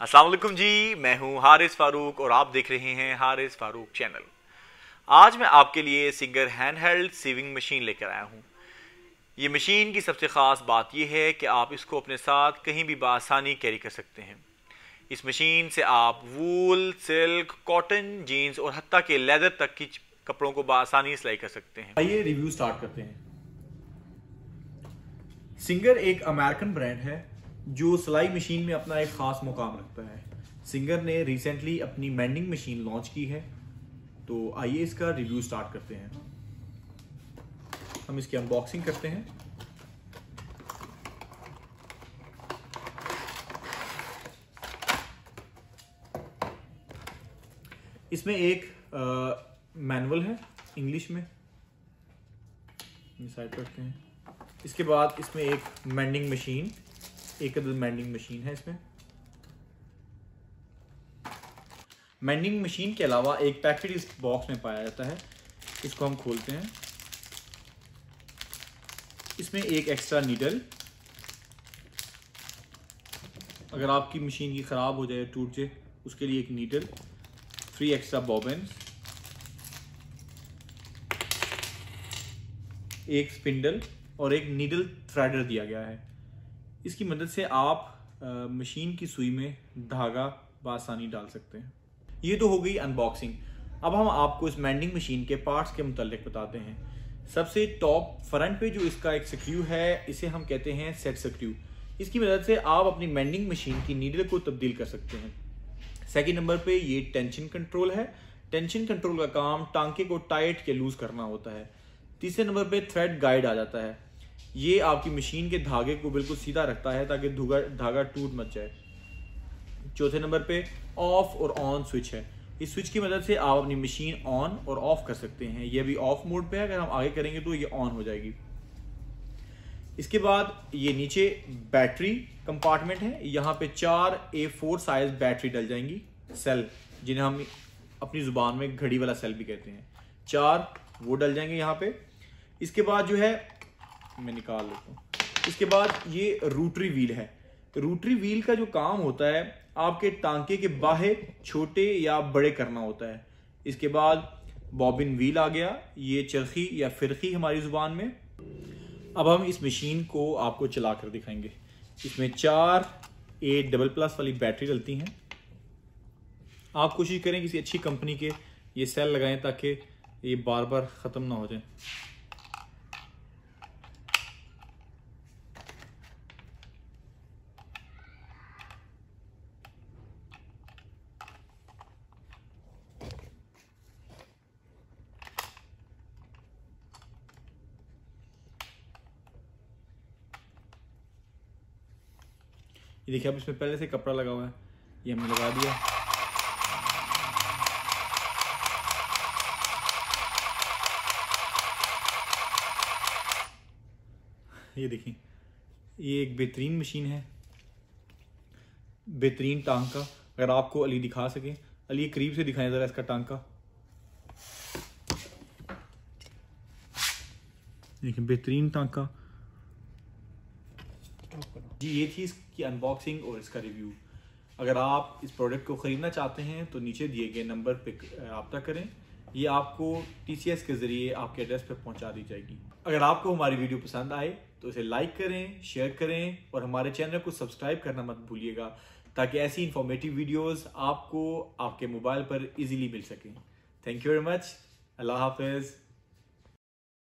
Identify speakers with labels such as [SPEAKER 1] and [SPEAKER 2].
[SPEAKER 1] वालेकुम जी, मैं हूँ हारिस फारूक और आप देख रहे हैं हारिस फारूक चैनल। आज मैं आपके लिए Singer hand held sewing machine लेकर आया हूँ। ये मशीन की सबसे ख़ास बात यह है कि आप इसको अपने साथ कहीं भी बसानी कैरी कर सकते हैं। इस मशीन से आप वूल, सिल्क, कॉटन, जीन्स और हत्ता के लेदर तक की कपड़ों को बसानी सिलाई कर सकते हैं।
[SPEAKER 2] आइए रिव्यू स्टार्ट करते हैं। सिंगर एक अमेरिकन ब्रांड है जो सिलाई मशीन में अपना एक खास मुकाम रखता है। सिंगर ने रिसेंटली अपनी मैंडिंग मशीन लॉन्च की है। तो आइए इसका रिव्यू स्टार्ट करते हैं। हम इसकी अनबॉक्सिंग करते हैं। इसमें एक मैनुअल है इंग्लिश में। साइड करते हैं। इसके बाद इसमें एक मैंडिंग मशीन एक मैंडिंग मशीन है इसमें। मैंडिंग मशीन के अलावा एक पैकेट इस बॉक्स में पाया जाता है। इसको हम खोलते हैं। इसमें एक एक्स्ट्रा नीडल अगर आपकी मशीन की ख़राब हो जाए टूट जाए, उसके लिए एक नीडल थ्री एक्स्ट्रा बॉबन एक स्पिंडल और एक नीडल थ्रेडर दिया गया है। इसकी मदद से आप मशीन की सुई में धागा बासानी डाल सकते हैं। ये तो हो गई अनबॉक्सिंग अब हम आपको इस मैंडिंग मशीन के पार्ट्स के मुतालिक बताते हैं। सबसे टॉप फ्रंट पे जो इसका एक सक्रू है, इसे हम कहते हैं सेट सक्रू इसकी मदद से आप अपनी मैंडिंग मशीन की नीडल को तब्दील कर सकते हैं। सेकेंड नंबर पे ये टेंशन कंट्रोल है। टेंशन कंट्रोल का काम टांके को टाइट या लूज करना होता है। तीसरे नंबर पे थ्रेड गाइड आ जाता है। ये आपकी मशीन के धागे को बिल्कुल सीधा रखता है ताकि धागा टूट मत जाए। चौथे नंबर पे ऑफ़ और ऑन स्विच है। इस स्विच की मदद से आप अपनी मशीन ऑन और ऑफ़ कर सकते हैं। ये अभी ऑफ़ मोड पे है। अगर हम आगे करेंगे तो ये ऑन हो जाएगी। इसके बाद ये नीचे बैटरी कंपार्टमेंट है। यहाँ पे चार ए फोर साइज़ बैटरी डल जाएँगी। सेल जिन्हें हम अपनी ज़ुबान में घड़ी वाला सेल भी कहते हैं। चार वो डल जाएँगे यहाँ पे। इसके बाद जो है मैं निकाल लेता हूँ। इसके बाद ये रूटरी व्हील है। रूटरी व्हील का जो काम होता है, आपके टांके के बाहे छोटे या बड़े करना होता है। इसके बाद बॉबिन व्हील आ गया, ये चरखी या फिरकी हमारी ज़ुबान में। अब हम इस मशीन को आपको चला कर दिखाएँगे। इसमें चार ए डबल प्लस वाली बैटरी डलती हैं। आप कोशिश करें किसी अच्छी कंपनी के ये सेल लगाएँ ताकि ये बार बार ख़त्म ना हो जाए। ये देखिए अब इसमें पहले से कपड़ा लगा हुआ है ये हमने लगा दिया ये देखिए ये एक बेहतरीन मशीन है। बेहतरीन टांका अगर आपको अली दिखा सके, अली करीब से दिखाएँ ज़रा इसका टांका देखिए, बेहतरीन टांका जी, ये थी इसकी अनबॉक्सिंग और इसका रिव्यू अगर आप इस प्रोडक्ट को ख़रीदना चाहते हैं तो नीचे दिए गए नंबर पे रबता करें। ये आपको टीसीएस के ज़रिए आपके एड्रेस पे पहुँचा दी जाएगी। अगर आपको हमारी वीडियो पसंद आए तो इसे लाइक करें शेयर करें और हमारे चैनल को सब्सक्राइब करना मत भूलिएगा, ताकि ऐसी इंफॉर्मेटिव वीडियोस आपको आपके मोबाइल पर इजीली मिल सकें। Thank you very much Allah हाफिज़।